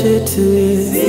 shit to you.